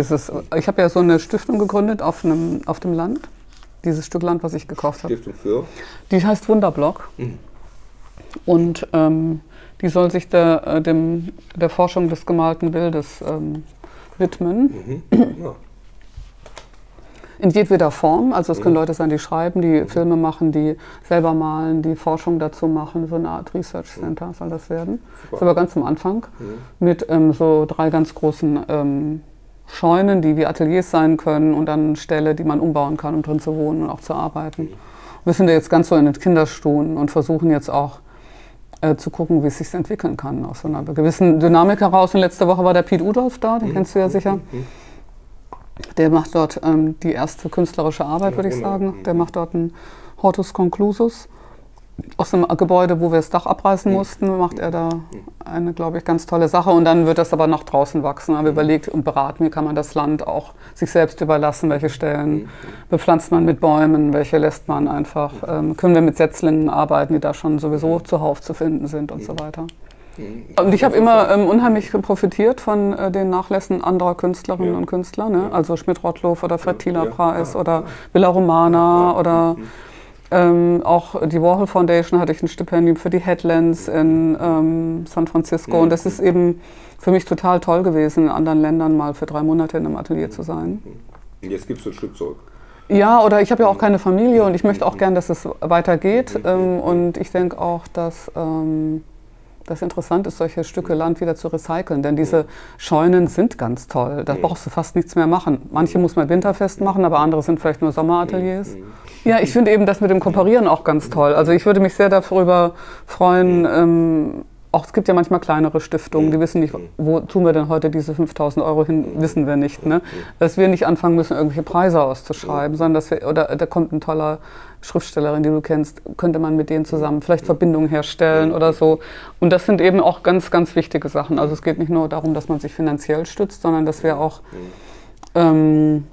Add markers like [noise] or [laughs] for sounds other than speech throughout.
Ist, ich habe ja so eine Stiftung gegründet auf, einem, auf dem Land, dieses Stück Land, was ich gekauft habe. Stiftung für? Die heißt Wunderblock. Mhm. Und ähm, die soll sich der, äh, dem, der Forschung des gemalten Bildes ähm, widmen. Mhm. Ja. In jedweder Form. Also es mhm. können Leute sein, die schreiben, die mhm. Filme machen, die selber malen, die Forschung dazu machen. So eine Art Research mhm. Center soll das werden. Super. Das ist aber ganz am Anfang. Mhm. Mit ähm, so drei ganz großen ähm, Scheunen, die wie Ateliers sein können und dann Ställe, die man umbauen kann, um drin zu wohnen und auch zu arbeiten. Wir sind ja jetzt ganz so in den Kinderstunden und versuchen jetzt auch äh, zu gucken, wie es sich entwickeln kann aus so einer gewissen Dynamik heraus. Und letzte Woche war der Piet Udolf da, den mhm. kennst du ja sicher. Mhm. Der macht dort ähm, die erste künstlerische Arbeit, würde ich sagen. Der macht dort einen Hortus Conclusus aus dem Gebäude, wo wir das Dach abreißen mussten, macht er da eine, glaube ich, ganz tolle Sache. Und dann wird das aber nach draußen wachsen. Aber überlegt und beraten, wie kann man das Land auch sich selbst überlassen, welche Stellen bepflanzt man mit Bäumen, welche lässt man einfach, ähm, können wir mit Setzlingen arbeiten, die da schon sowieso zuhauf zu finden sind und so weiter. Und ich habe immer ähm, unheimlich profitiert von äh, den Nachlässen anderer Künstlerinnen ja. und Künstler, ne? also Schmidt-Rottloff oder Fred Thieler Preis ja. oder Villa Romana oder ähm, auch die Warhol Foundation hatte ich ein Stipendium für die Headlands in ähm, San Francisco. Mhm. Und das ist eben für mich total toll gewesen, in anderen Ländern mal für drei Monate in einem Atelier zu sein. Jetzt gibst du ein Stück zurück. Ja, oder ich habe ja auch keine Familie und ich möchte auch gern, dass es weitergeht. Ähm, und ich denke auch, dass ähm, das interessant ist, solche Stücke Land wieder zu recyceln. Denn diese Scheunen sind ganz toll. Da brauchst du fast nichts mehr machen. Manche muss man winterfest machen, aber andere sind vielleicht nur Sommerateliers. Ja, ich finde eben das mit dem Komparieren auch ganz toll. Also ich würde mich sehr darüber freuen, ähm, auch es gibt ja manchmal kleinere Stiftungen, die wissen nicht, wo tun wir denn heute diese 5000 Euro hin, wissen wir nicht. Ne? Dass wir nicht anfangen müssen, irgendwelche Preise auszuschreiben, sondern dass wir, oder da kommt ein toller Schriftstellerin, die du kennst, könnte man mit denen zusammen vielleicht Verbindungen herstellen oder so. Und das sind eben auch ganz, ganz wichtige Sachen. Also es geht nicht nur darum, dass man sich finanziell stützt, sondern dass wir auch ähm,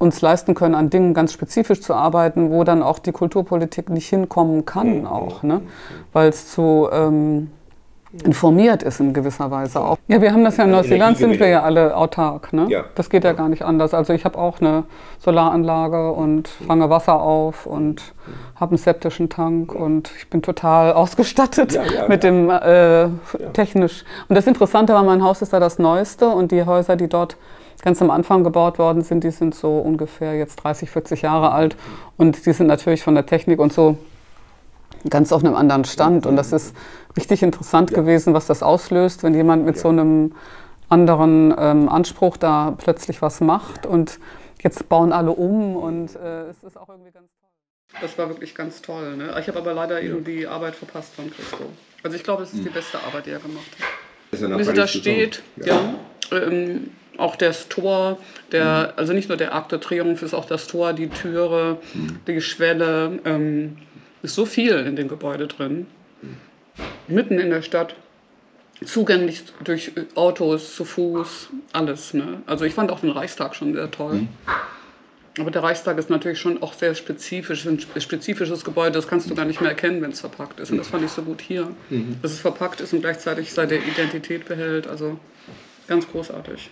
uns leisten können, an Dingen ganz spezifisch zu arbeiten, wo dann auch die Kulturpolitik nicht hinkommen kann, auch, ne? weil es zu ähm, informiert ist in gewisser Weise auch. Ja, wir haben das ja in Neuseeland, sind wir ja alle autark. Ne? Ja. Das geht ja gar nicht anders. Also ich habe auch eine Solaranlage und fange Wasser auf und habe einen septischen Tank und ich bin total [laughs] ausgestattet ja, ja, mit dem äh, technisch. Und das Interessante war, mein Haus ist da das Neueste und die Häuser, die dort ganz am Anfang gebaut worden sind, die sind so ungefähr jetzt 30, 40 Jahre alt und die sind natürlich von der Technik und so ganz auf einem anderen Stand. Und das ist richtig interessant ja. gewesen, was das auslöst, wenn jemand mit ja. so einem anderen ähm, Anspruch da plötzlich was macht. Und jetzt bauen alle um und äh, es ist auch irgendwie ganz toll. Das war wirklich ganz toll. Ne? Ich habe aber leider ja. die Arbeit verpasst von Christo. Also ich glaube, es ist hm. die beste Arbeit, die er gemacht hat. Wie sie da steht, ja. Ähm, auch das Tor, der, mhm. also nicht nur der Arc de Triomphe, ist auch das Tor, die Türe, mhm. die Schwelle. Ähm, ist so viel in dem Gebäude drin. Mitten in der Stadt. Zugänglich durch Autos, zu Fuß, alles. Ne? Also ich fand auch den Reichstag schon sehr toll. Mhm. Aber der Reichstag ist natürlich schon auch sehr spezifisch, ein spezifisches Gebäude, das kannst du gar nicht mehr erkennen, wenn es verpackt ist. Und das fand ich so gut hier, mhm. dass es verpackt ist und gleichzeitig seine Identität behält. Also ganz großartig.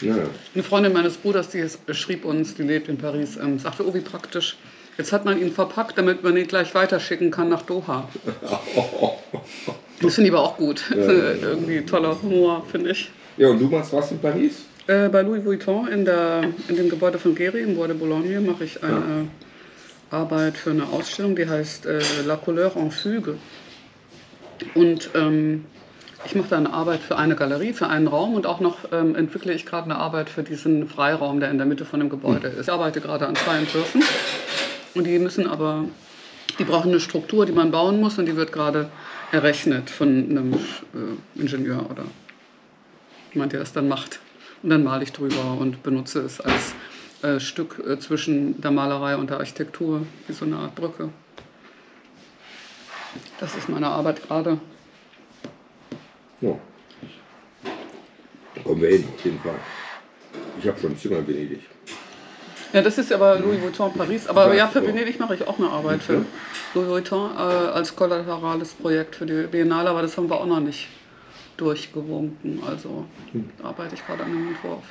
Ja. Eine Freundin meines Bruders, die schrieb uns, die lebt in Paris, ähm, sagte, oh wie praktisch. Jetzt hat man ihn verpackt, damit man ihn gleich weiterschicken kann nach Doha. [laughs] Das finde ich aber auch gut. Ja, [laughs] Irgendwie toller Humor, finde ich. Ja, und du machst was in Paris? Äh, bei Louis Vuitton in, der, in dem Gebäude von Geri im Bois de Boulogne mache ich eine ja. Arbeit für eine Ausstellung, die heißt äh, La Couleur en Fugue. Und ähm, ich mache da eine Arbeit für eine Galerie, für einen Raum und auch noch ähm, entwickle ich gerade eine Arbeit für diesen Freiraum, der in der Mitte von dem Gebäude hm. ist. Ich arbeite gerade an zwei Entwürfen und die müssen aber, die brauchen eine Struktur, die man bauen muss und die wird gerade errechnet von einem äh, Ingenieur oder jemand, der das dann macht. Und dann male ich drüber und benutze es als äh, Stück äh, zwischen der Malerei und der Architektur, wie so eine Art Brücke. Das ist meine Arbeit gerade. Ja. Da kommen wir hin, auf jeden Fall. Ich habe schon ein Zimmer in Venedig. Ja, das ist aber Louis Vuitton Paris. Aber ja, für Venedig mache ich auch eine Arbeit für Louis Vuitton äh, als kollaterales Projekt für die Biennale, aber das haben wir auch noch nicht durchgewunken. Also arbeite ich gerade an einem Entwurf.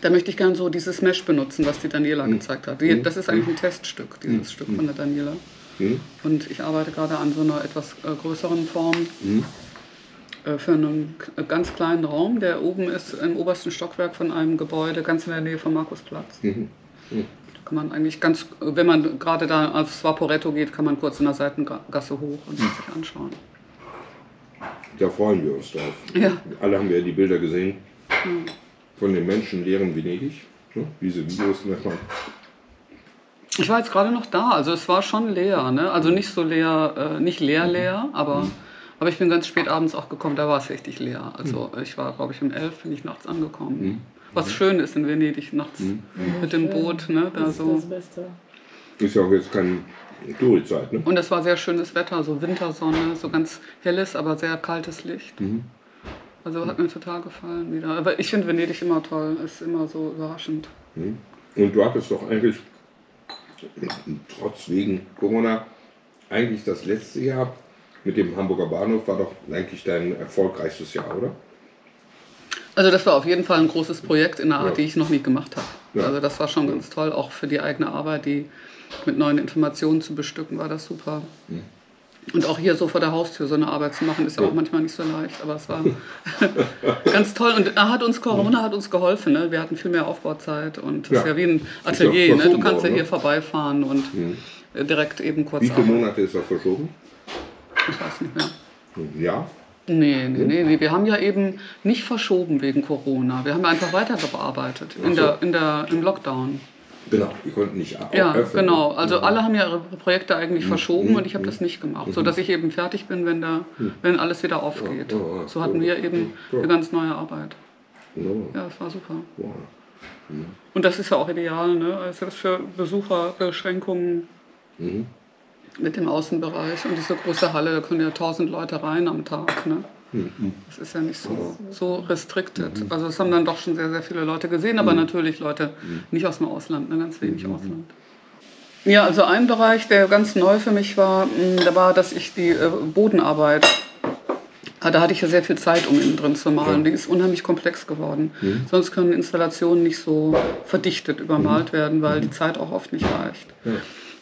Da möchte ich gerne so dieses Mesh benutzen, was die Daniela gezeigt hat. Die, das ist eigentlich ein Teststück, dieses Stück von der Daniela. Und ich arbeite gerade an so einer etwas äh, größeren Form äh, für einen k- ganz kleinen Raum, der oben ist im obersten Stockwerk von einem Gebäude, ganz in der Nähe vom Markusplatz. Da kann man eigentlich ganz, wenn man gerade da aufs Vaporetto geht, kann man kurz in der Seitengasse hoch und sich anschauen. Da freuen wir uns drauf. Ja. Alle haben ja die Bilder gesehen von den Menschen leeren Venedig. Ne? Diese Videos manchmal. Ich war jetzt gerade noch da, also es war schon leer, ne? also nicht so leer, äh, nicht leer leer, aber, aber ich bin ganz spät abends auch gekommen, da war es richtig leer. Also ich war, glaube ich, um elf bin ich nachts angekommen. Was schön ist in Venedig nachts mit dem Boot, ne? da Das ist so. das Beste. Ist ja auch jetzt keine Touri-Zeit. Ne? Und es war sehr schönes Wetter, so Wintersonne, so ganz helles, aber sehr kaltes Licht. Also hat mir total gefallen wieder. Aber ich finde Venedig immer toll, ist immer so überraschend. Und du hattest doch eigentlich, trotz wegen Corona, eigentlich das letzte Jahr mit dem Hamburger Bahnhof war doch eigentlich dein erfolgreichstes Jahr, oder? Also das war auf jeden Fall ein großes Projekt in einer Art, Ja. die ich noch nie gemacht habe. Ja. Also das war schon ganz toll, auch für die eigene Arbeit, die mit neuen Informationen zu bestücken, war das super. Und auch hier so vor der Haustür so eine Arbeit zu machen, ist ja auch manchmal nicht so leicht, aber es war [laughs] ganz toll. Und da hat uns Corona hat uns geholfen. Ne? Wir hatten viel mehr Aufbauzeit und das Ja. ist ja wie ein ja Atelier. Ne? Du kannst ja hier ne? vorbeifahren und äh, direkt eben kurz Wie viele. Monate ist das verschoben? Ich weiß nicht mehr. Ja. Nee, nee, nee, nee. Wir haben ja eben nicht verschoben wegen Corona. Wir haben ja einfach weitergearbeitet in Ach so. der, in der, im Lockdown. Genau, die konnten nicht au- Ja, öffnen. genau. Also alle haben ja ihre Projekte eigentlich Mhm. verschoben und ich habe das nicht gemacht, so dass ich eben fertig bin, wenn da, wenn alles wieder aufgeht. Ja, ja. So hatten wir eben eine ganz neue Arbeit. Ja, das war super. Und das ist ja auch ideal, ne? Also das für Besucherbeschränkungen Mhm. mit dem Außenbereich und diese große Halle, da können ja tausend Leute rein am Tag, ne? Mhm. Das ist ja nicht so, so restricted. Also es haben dann doch schon sehr, sehr viele Leute gesehen, aber natürlich Leute nicht aus dem Ausland, ne? ganz wenig Ausland. Ja, also ein Bereich, der ganz neu für mich war, mh, da war, dass ich die äh, Bodenarbeit, ah, da hatte ich ja sehr viel Zeit, um innen drin zu malen. Die ist unheimlich komplex geworden. Sonst können Installationen nicht so verdichtet übermalt werden, weil die Zeit auch oft nicht reicht.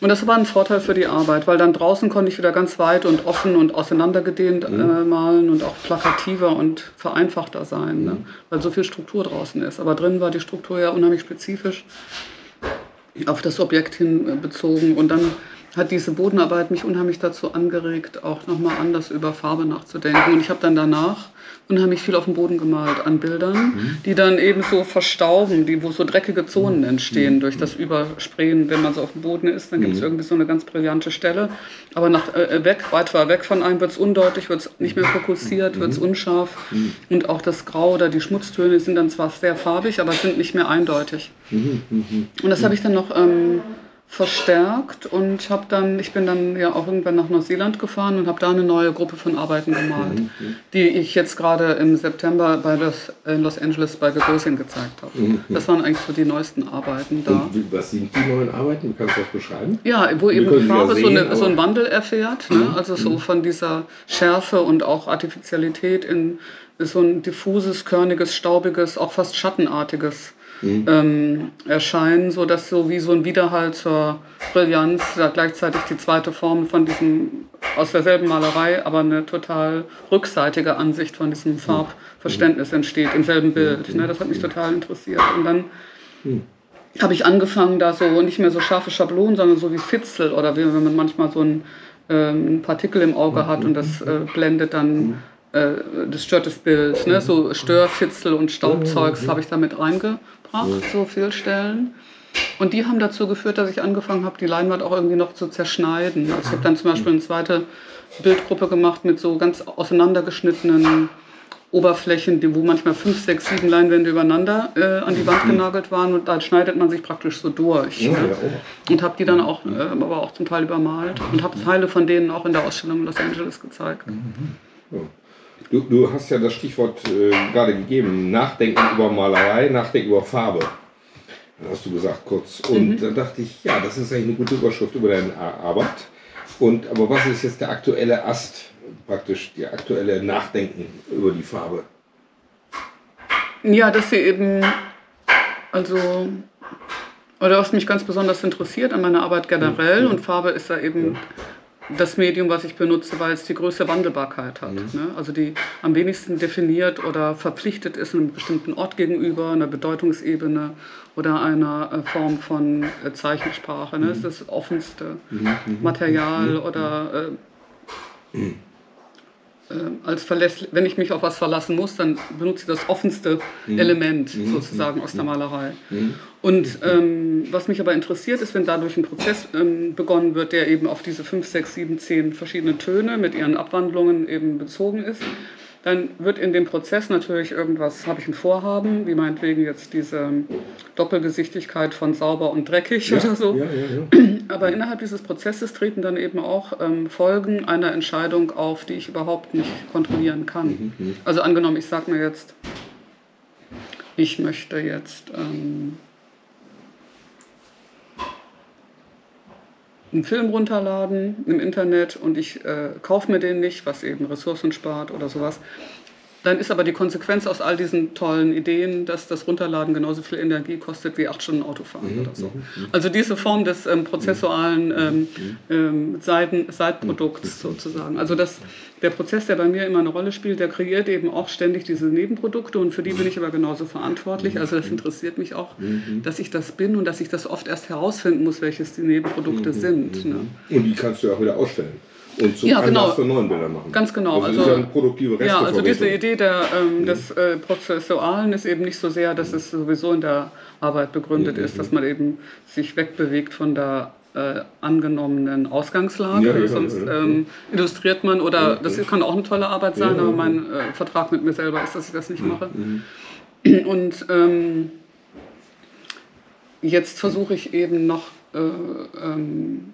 Und das war ein Vorteil für die Arbeit, weil dann draußen konnte ich wieder ganz weit und offen und auseinandergedehnt äh, malen und auch plakativer und vereinfachter sein, ne? weil so viel Struktur draußen ist. Aber drin war die Struktur ja unheimlich spezifisch auf das Objekt hin äh, bezogen. Und dann hat diese Bodenarbeit mich unheimlich dazu angeregt, auch nochmal anders über Farbe nachzudenken. Und ich habe dann danach unheimlich viel auf dem Boden gemalt an Bildern, die dann eben so verstauben, die, wo so dreckige Zonen entstehen durch das Übersprayen. Wenn man so auf dem Boden ist, dann gibt es irgendwie so eine ganz brillante Stelle. Aber nach, äh, weg, weit weg von einem wird es undeutlich, wird es nicht mehr fokussiert, wird es unscharf. Und auch das Grau oder die Schmutztöne sind dann zwar sehr farbig, aber sind nicht mehr eindeutig. Und das habe ich dann noch ähm, verstärkt und habe dann, ich bin dann ja auch irgendwann nach Neuseeland gefahren und habe da eine neue Gruppe von Arbeiten gemalt, die ich jetzt gerade im September bei Los, in Los Angeles bei Gagosian gezeigt habe. Das waren eigentlich so die neuesten Arbeiten da. Und was sind die neuen Arbeiten? Kannst du das beschreiben? Ja, wo eben die Sie ja Farbe so, sehen, eine, so einen Wandel erfährt, ne? also so von dieser Schärfe und auch Artificialität in so ein diffuses, körniges, staubiges, auch fast schattenartiges ähm, Erscheinen, so dass so wie so ein Widerhall zur Brillanz da gleichzeitig die zweite Form von diesem aus derselben Malerei, aber eine total rückseitige Ansicht von diesem Farbverständnis entsteht im selben Bild. Ne? Das hat mich total interessiert. Und dann habe ich angefangen, da so nicht mehr so scharfe Schablonen, sondern so wie Fitzel oder wie wenn man manchmal so ein, ähm, Partikel im Auge hat und das äh, blendet dann, äh, das stört das Bild. Ne? So Störfitzel und Staubzeugs habe ich da mit reingebracht, so viel Stellen. Und die haben dazu geführt, dass ich angefangen habe, die Leinwand auch irgendwie noch zu zerschneiden. Also ich habe dann zum Beispiel eine zweite Bildgruppe gemacht mit so ganz auseinandergeschnittenen Oberflächen, die, wo manchmal fünf, sechs, sieben Leinwände übereinander äh, an die Wand genagelt waren und da schneidet man sich praktisch so durch. Ja, ne? ja, oh. Und habe die dann auch, äh, aber auch zum Teil übermalt und habe Teile von denen auch in der Ausstellung in Los Angeles gezeigt. Du, du hast ja das Stichwort äh, gerade gegeben, Nachdenken über Malerei, Nachdenken über Farbe. Hast du gesagt kurz. Und Mhm. dann dachte ich, ja, das ist eigentlich eine gute Überschrift über deine Ar- Arbeit. Und, aber was ist jetzt der aktuelle Ast praktisch die aktuelle Nachdenken über die Farbe? Ja, dass sie eben, also, oder was mich ganz besonders interessiert an meiner Arbeit generell, und Farbe ist da eben das Medium, was ich benutze, weil es die größte Wandelbarkeit hat. Mhm. Ne? Also die am wenigsten definiert oder verpflichtet ist einem bestimmten Ort gegenüber, einer Bedeutungsebene oder einer äh, Form von äh, Zeichensprache. Ne? Mhm. Das ist das offenste mhm. mhm. Material mhm. oder äh, mhm. äh, als verlässlich, wenn ich mich auf was verlassen muss, dann benutze ich das offenste Element sozusagen aus der Malerei. Und ähm, was mich aber interessiert, ist, wenn dadurch ein Prozess ähm, begonnen wird, der eben auf diese 5, 6, 7, 10 verschiedene Töne mit ihren Abwandlungen eben bezogen ist, dann wird in dem Prozess natürlich irgendwas, habe ich ein Vorhaben, wie meinetwegen jetzt diese Doppelgesichtigkeit von sauber und dreckig ja, oder so. Ja, ja, aber innerhalb dieses Prozesses treten dann eben auch ähm, Folgen einer Entscheidung auf, die ich überhaupt nicht kontrollieren kann. Mhm, mhm. also angenommen, ich sage mir jetzt, ich möchte jetzt... Ähm, einen Film runterladen im Internet und ich äh, kaufe mir den nicht, was eben Ressourcen spart oder sowas, dann ist aber die Konsequenz aus all diesen tollen Ideen, dass das Runterladen genauso viel Energie kostet wie acht Stunden Autofahren mhm, oder so. Mhm, mhm. Also diese Form des ähm, prozessualen ähm, ähm, Seiten, Seitprodukts sozusagen. Also das, der Prozess, der bei mir immer eine Rolle spielt, der kreiert eben auch ständig diese Nebenprodukte und für die bin ich aber genauso verantwortlich. Also das interessiert mich auch, dass ich das bin und dass ich das oft erst herausfinden muss, welches die Nebenprodukte sind. Ne? Und die kannst du auch wieder ausstellen und zum ja, genau. für neuen Bilder machen. Ganz genau. Also, also, ja produktive Ja, also diese Idee der, ähm, mhm. des äh, Prozessualen ist eben nicht so sehr, dass es sowieso in der Arbeit begründet mhm. ist, dass man eben sich wegbewegt von der äh, angenommenen Ausgangslage. Ja, ja, Sonst ähm, illustriert man oder das kann auch eine tolle Arbeit sein, aber mein äh, Vertrag mit mir selber ist, dass ich das nicht mache. Mhm. [clears throat] Und ähm, jetzt versuche ich eben noch äh, ähm,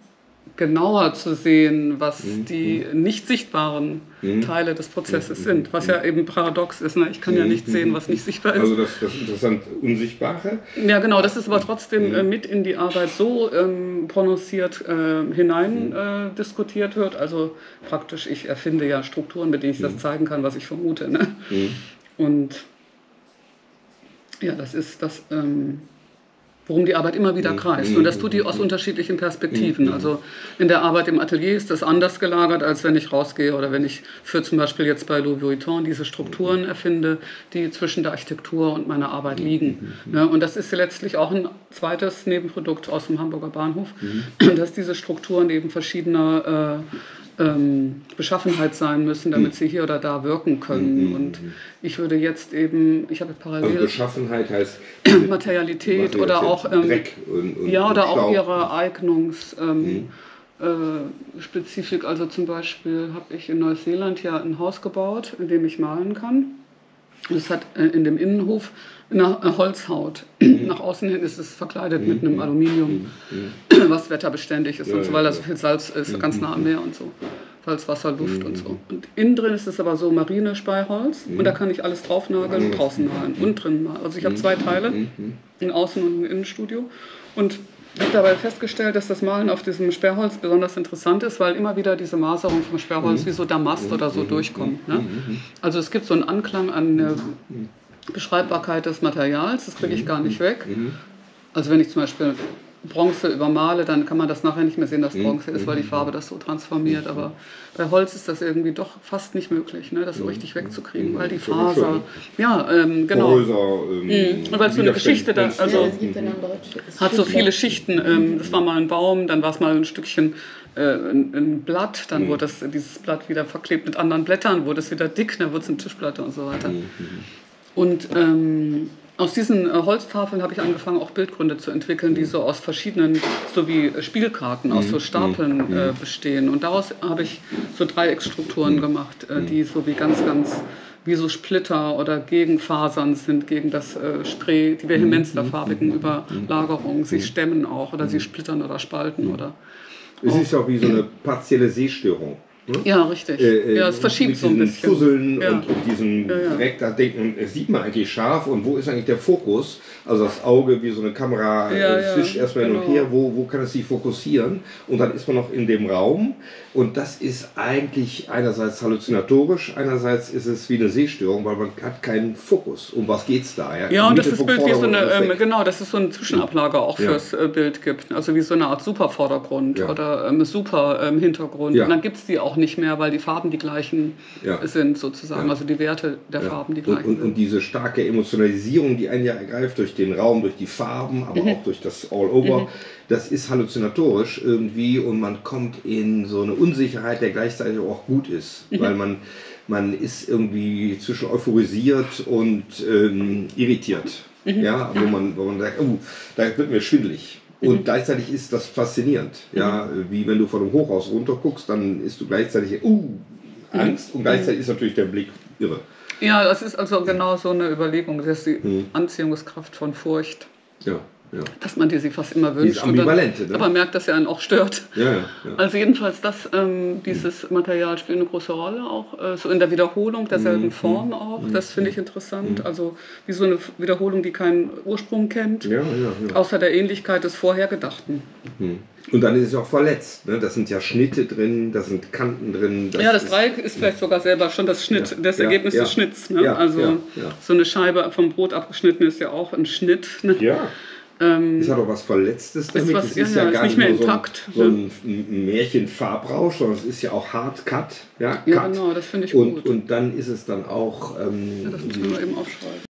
genauer zu sehen, was mhm. die mhm. nicht sichtbaren mhm. Teile des Prozesses mhm. sind, was ja eben paradox ist. Ne? Ich kann ja mhm. nicht sehen, was nicht sichtbar ist. Also das, das interessant Unsichtbare? Ja, genau, das ist aber trotzdem äh, mit in die Arbeit so ähm, prononciert äh, hinein äh, diskutiert wird. Also praktisch, ich erfinde ja Strukturen, mit denen ich das zeigen kann, was ich vermute. Ne? Und ja, das ist das... Ähm, worum die Arbeit immer wieder mhm. kreist. Und das tut die aus unterschiedlichen Perspektiven. Mhm. Also in der Arbeit im Atelier ist das anders gelagert, als wenn ich rausgehe oder wenn ich für zum Beispiel jetzt bei Louis Vuitton diese Strukturen mhm. erfinde, die zwischen der Architektur und meiner Arbeit liegen. Und das ist letztlich auch ein zweites Nebenprodukt aus dem Hamburger Bahnhof, [clears throat] dass diese Strukturen eben verschiedener äh, ähm, Beschaffenheit sein müssen, damit mhm. sie hier oder da wirken können. Mhm. Und ich würde jetzt eben, ich habe parallel. Also Beschaffenheit heißt [clears throat] Materialität, Materialität oder auch ähm, Dreck und, und, ja oder und auch ihre Eignungsspezifik. Ähm, mhm. äh, also zum Beispiel habe ich in Neuseeland ja ein Haus gebaut, in dem ich malen kann. Es hat äh, in dem Innenhof eine äh, Holzhaut. [clears throat] Mhm. Nach außen hin ist es verkleidet mhm. mit einem Aluminium, mhm. [clears throat] was wetterbeständig ist ja, und so, weil da so viel Salz ist, mhm. ganz nah am Meer und so. Salz, Wasser, Luft und so. Und innen drin ist es aber so Marinespeiholz und da kann ich alles draufnageln und draußen malen und drin malen. Also ich habe zwei Teile, ein Außen- und ein Innenstudio. Und ich habe dabei festgestellt, dass das Malen auf diesem Sperrholz besonders interessant ist, weil immer wieder diese Maserung vom Sperrholz mhm. wie so Damast oder so durchkommt. Ne? Also es gibt so einen Anklang an eine Beschreibbarkeit des Materials, das kriege ich gar nicht weg. Also wenn ich zum Beispiel Bronze übermale, dann kann man das nachher nicht mehr sehen, dass Bronze ist, weil die Farbe das so transformiert. Aber bei Holz ist das irgendwie doch fast nicht möglich, ne, das so richtig wegzukriegen, weil die Faser, ja, ähm, genau. Ähm, mhm. weil es so eine Geschichte da, also hat so viele Schichten. Ähm, das war mal ein Baum, dann war es mal ein Stückchen äh, ein, ein, Blatt, dann mhm. wurde das, dieses Blatt wieder verklebt mit anderen Blättern, wurde es wieder dick, dann wurde es eine Tischplatte und so weiter. Mhm. Und ähm, aus diesen äh, Holztafeln habe ich angefangen, auch Bildgründe zu entwickeln, die so aus verschiedenen, so wie Spielkarten, aus so mhm. Stapeln mhm. äh, bestehen. Und daraus habe ich so Dreiecksstrukturen gemacht, äh, die so wie ganz, ganz wie so Splitter oder Gegenfasern sind gegen das äh, Spray, die Vehemenz der farbigen Überlagerung. Sie stemmen auch oder sie splittern oder spalten oder. Es ist auch wie so eine partielle Sehstörung. Ne? Ja, richtig. Äh, äh, ja, es verschiebt so ein bisschen. Fusseln ja. und, und diesen ja, ja. direkt da denken, sieht man eigentlich scharf und wo ist eigentlich der Fokus? Also das Auge wie so eine Kamera ja, äh, fischt erstmal genau. hin und genau. her, wo, wo kann es sich fokussieren? Und dann ist man noch in dem Raum und das ist eigentlich einerseits halluzinatorisch, einerseits ist es wie eine Sehstörung, weil man hat keinen Fokus. Um was geht es da? Ja, ja und das ist Bild wie so eine, ähm, genau, das ist so eine Zwischenablage auch fürs äh, Bild gibt. Also wie so eine Art Supervordergrund oder ähm, Super ähm, Hintergrund. Und dann gibt es die auch nicht mehr, weil die Farben die gleichen sind sozusagen. Also die Werte der Farben die gleichen. Und, und, und, diese starke Emotionalisierung, die einen ja ergreift durch den Raum, durch die Farben, aber mhm. auch durch das All-Over, mhm. das ist halluzinatorisch irgendwie und man kommt in so eine Unsicherheit, der gleichzeitig auch gut ist, mhm. weil man, man ist irgendwie zwischen euphorisiert und ähm, irritiert. Mhm. Ja, wo man, wo man sagt, oh, da wird mir schwindelig. Und mhm. gleichzeitig ist das faszinierend. Ja, mhm. wie wenn du von einem Hochhaus runter guckst, dann ist du gleichzeitig, uh, Angst und gleichzeitig ist natürlich der Blick irre. Ja, das ist also genau so eine Überlegung. Das ist die. Anziehungskraft von Furcht. Ja. Ja. Dass man die sich fast immer wünscht. Ambivalente, dann, ne? Aber merkt, dass er einen auch stört. Ja, ja, also jedenfalls, das, ähm, dieses Material spielt eine große Rolle auch, äh, so in der Wiederholung derselben mhm. Form auch. Mhm. Das finde ich interessant. Mhm. Also wie so eine Wiederholung, die keinen Ursprung kennt, außer der Ähnlichkeit des Vorhergedachten. Mhm. Und dann ist es auch verletzt. Ne? Da sind ja Schnitte drin, da sind Kanten drin. Das ja, das Dreieck ist vielleicht sogar selber schon das Schnitt, ja, das Ergebnis ja, des Schnitts. Ne? also so eine Scheibe vom Brot abgeschnitten ist ja auch ein Schnitt. Ne? Ja. Ähm, hat auch was Verletztes damit. Was, es ist ja, ja gar nicht mehr nur intakt, so ein, so ein Märchenfarbrausch, sondern es ist ja auch Hard Cut. Ja, ja genau, das finde ich und, gut. Und dann ist es dann auch. Ähm, ja, das man mal eben aufschreiben.